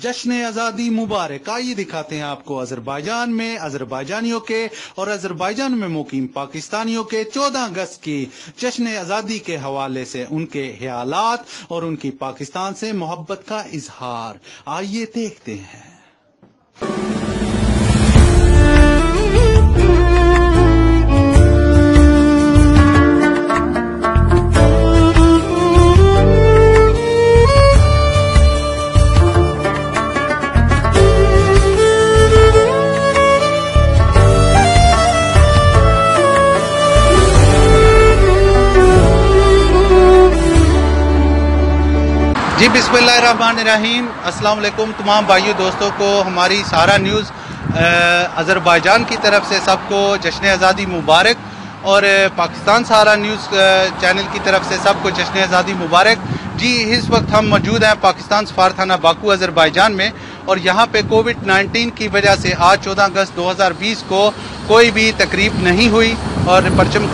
جشن آزادی مبارک، آئیے دکھاتے ہیں آپ کو ازربائیجان میں ازربائیجانیوں کے اور ازربائیجان میں مقیم پاکستانیوں کے چودہ اگست کی جشن آزادی کے حوالے سے ان کے خیالات اور ان کی پاکستان سے محبت کا اظہار۔ آئیے دیکھتے ہیں۔ جی بسم اللہ الرحمن الرحیم۔ السلام علیکم تمام بھائیو دوستوں کو، ہماری سارا نیوز آذربائیجان کی طرف سے سب کو، جشن آزادی مبارک۔ اور پاکستان سارا نیوز چینل کی طرف سے سب کو جشن آزادی مبارک۔ جی اس وقت ہم موجود ہیں پاکستان سفارتھانہ باکو آذربائیجان میں۔ اور یہاں پہ کووڈ نائنٹین کی وجہ سے آج چودہ اگست دو ہزار بیس کو کوئی بھی تقریب نہیں ہوئی اور پرچم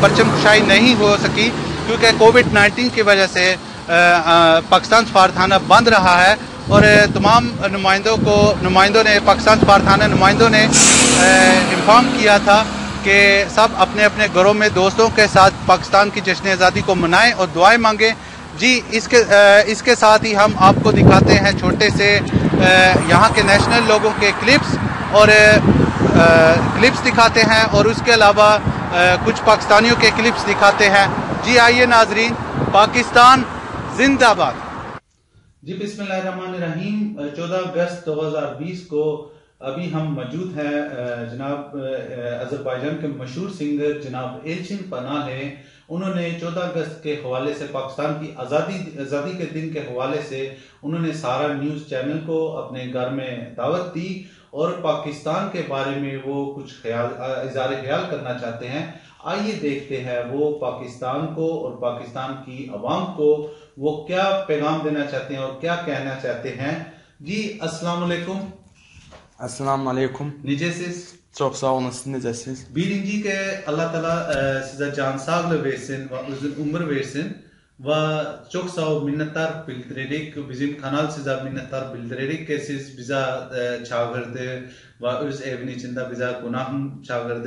پرچم کشائی نہیں ہو سکی۔ کیونکہ کووڈ نائنٹین کی وجہ سے پاکستان سفارتھانہ بند رہا ہے اور تمام نمائندوں کو نمائندوں نے، پاکستان سفارتھانہ نمائندوں نے انفارم کیا تھا کہ سب اپنے اپنے گھروں میں دوستوں کے ساتھ پاکستان کی جشن آزادی کو منائیں اور دعائیں مانگیں۔ جی اس کے اس کے ساتھ ہی ہم آپ کو دکھاتے ہیں چھوٹے سے یہاں کے نیشنل لوگوں کے کلپس اور کلپس دکھاتے ہیں اور اس کے علاوہ کچھ پاکستانیوں کے کلپس دکھاتے ہیں۔ جی آئیے ناظرین، پاکستان زندہ باد۔ جی بسم اللہ الرحمن الرحیم۔ چودہ اگست دو ہزار بیس کو ابھی ہم موجود ہیں جناب اذربائیجان کے مشہور سنگر جناب ایلچن پناہ ہے انہوں نے چودہ اگست کے حوالے سے، پاکستان کی آزادی آزادی کے دن کے حوالے سے انہوں نے سارا نیوز چینل کو اپنے گھر میں دعوت دی اور پاکستان کے بارے میں وہ کچھ خیال اظہار خیال کرنا چاہتے ہیں۔ آئیے دیکھتے ہیں وہ پاکستان کو اور پاکستان کی عوام کو وہ کیا پیغام دینا چاہتے ہیں اور کیا کہنا چاہتے ہیں۔ جی السلام علیکم۔ السلام علیکم۔ نیچے سے چوک سا ہونا سن جیسے بیرین جی کے اللہ تعالیٰ سزا جان ساگ لے ویسن و ازن عمر ویسن و چوک سا ہو منتار بلدرے رک ویزن کھانال سزا منتار بلدرے رک کے سز بزا چھاگر دے و از ایونی چندہ بزا گناہم چھاگر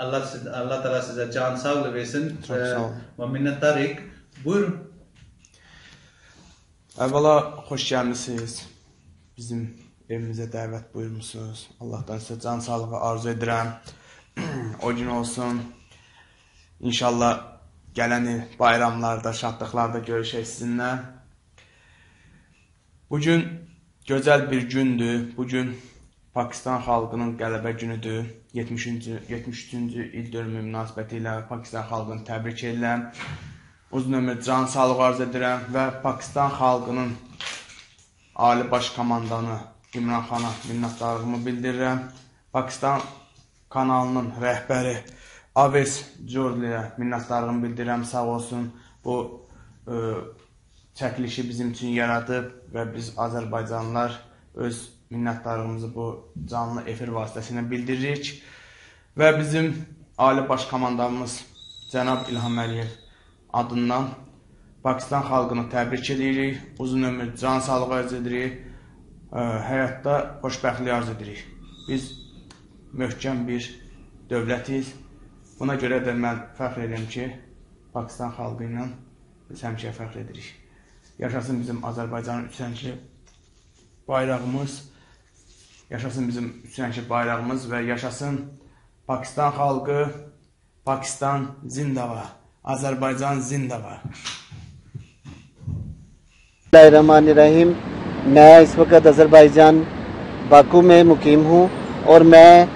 Allah siz- Allah Teala size can sağlığı versin Çok e, sağ ol. ve minnettarıq. Buyurun. Əvvəla xoş gəlmisiniz. Bizim evimizə dəvət buyurmusunuz. Allahdan sizə can sağlığı arzu edirəm. o gün olsun. İnşallah gələn il bayramlarda, şadlıqlarda görüşək sizinlə. Bu gün gözəl bir gündür. Bu gün Pakistan xalqının qələbə günüdür. 70-ci 73-cü il dönümü münasibəti ilə Pakistan xalqını təbrik edirəm. Uzun ömür can sağlığı arz edirəm və Pakistan xalqının Ali Baş Komandanı İmran xana minnətdarlığımı bildirirəm. Pakistan kanalının rəhbəri Aves Jorliyə minnətdarlığımı bildirirəm. Sağ olsun. Bu ə, çəkilişi bizim üçün yaradıb və biz Azərbaycanlılar öz minnətdarlığımızı bu canlı efir vasitəsilə bildiririk. Və bizim Ali Baş Komandanımız cənab İlham Əliyev adından Pakistan xalqını təbrik edirik. Uzun ömür, can sağlığı arz edirik. Ə, Həyatda xoşbəxtlik arz edirik. Biz möhkəm bir dövlətiz. Buna görə də mən fəxr edirəm ki, Pakistan xalqı ilə biz həmişə fəxr edirik. Yaşasın bizim Azərbaycanın üç rəngli bayrağımız. Yaşasın bizim üsyançı bayrağımız və yaşasın Pakistan xalqı, Pakistan zindava, Azərbaycan zindava. الرحمن میں اس وقت Azerbaijan Baku میں مقیم ہوں اور میں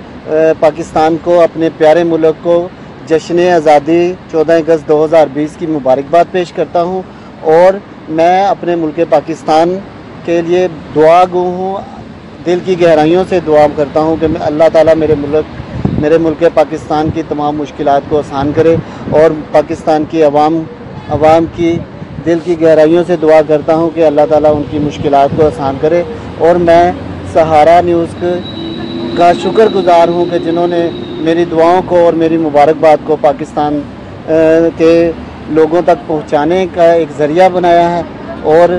پاکستان کو اپنے پیارے ملک کو جشن آزادی چودہ اگست دو ہزار بیس کی مبارکباد پیش کرتا ہوں اور میں اپنے ملک پاکستان کے لیے دعا گو ہوں دل کی گہرائیوں سے دعا کرتا ہوں کہ میں اللہ تعالیٰ میرے ملک میرے ملک پاکستان کی تمام مشکلات کو آسان کرے اور پاکستان کی عوام عوام کی دل کی گہرائیوں سے دعا کرتا ہوں کہ اللہ تعالیٰ ان کی مشکلات کو آسان کرے اور میں سہارا نیوز کا شکر گزار ہوں کہ جنہوں نے میری دعاؤں کو اور میری مبارکباد کو پاکستان کے لوگوں تک پہنچانے کا ایک ذریعہ بنایا ہے اور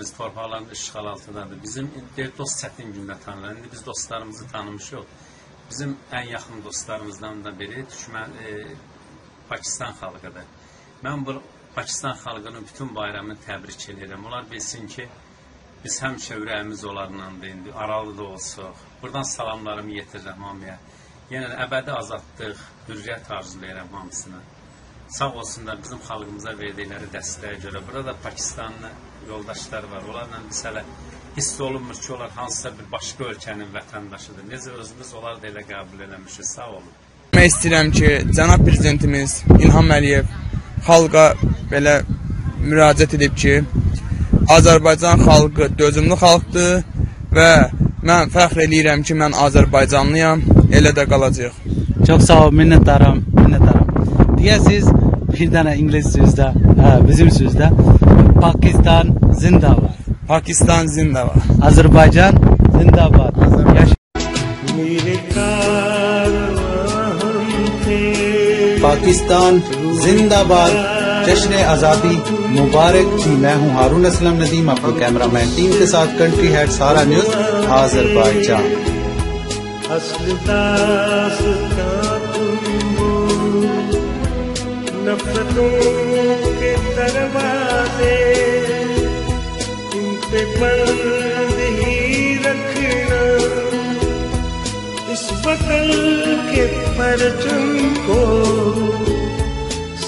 biz torpaqlarımız işğal altındadır. Bizim deyir dost çətin gündə tanınır. İndi biz dostlarımızı tanımışıq. Bizim ən yaxın dostlarımızdan da biri düşmən e, Pakistan xalqıdır. Mən bu Pakistan xalqının bütün bayramını təbrik edirəm. Onlar bilsin ki, biz həmişə ürəyimiz onlarlandı. İndi aralı da olsuq. Buradan salamlarımı yetir Rəhman bəyə. Yenə də əbədi azadlıq, hürriyyət arzulayıram hamısına. Sağ olsunlar bizim xalqımıza verdikləri dəstəyə görə. Burada Pakistanlı yoldaşlar var. Onlarla biz hələ hiss olunmur ki, onlar hansısa bir başqa ölkənin vətəndaşıdır. Necə özümüz onları da elə qəbul eləmişik. Sağ olun. Demək istəyirəm ki, cənab prezidentimiz İlham Əliyev xalqa belə müraciət edib ki, Azərbaycan xalqı dözümlü xalqdır və Mən fəxr eləyirəm ki, mən Azərbaycanlıyam, elə də qalacağıq. Çox sağ ol, minnətdaram, minnətdaram. Deyəsiz, bir dənə ingilis sözdə, hə, bizim sözdə Pakistan zindabad. Pakistan zindabad. Azərbaycan zindabad. Pakistan zindabad. جشن آزادی مبارک۔ جی میں ہوں ہارون اسلم ندیم اپنا camera مین team کے ساتھ country head سارا news حاضر بائی جان بطل کے پرچم کو